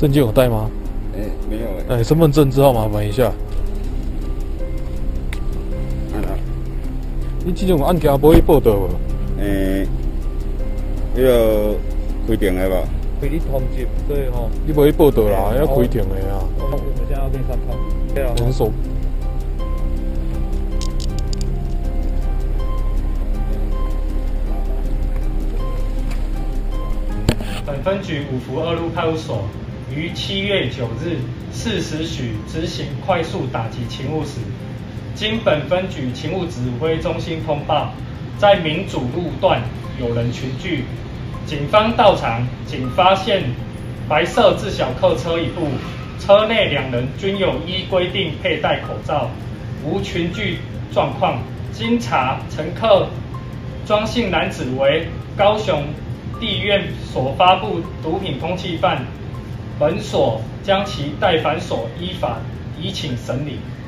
证件有带吗？哎，没有哎。哎，身份证之后麻烦一下。啊，你这种案件不会报道无？诶，迄个规定的吧？给你通缉，对吼。你不会报道啦，要规定的啊。我们现在要跟上看。对啊。人手。本分局五福二路派出所于七月九日四时许执行快速打击勤务时，经本分局勤务指挥中心通报，在民主路段有人群聚，警方到场，仅发现白色自小客车一部，车内两人均有依规定佩戴口罩，无群聚状况。经查，乘客庄姓男子为高雄。地院所发布毒品通缉犯，本所将其带反所依法移请审理。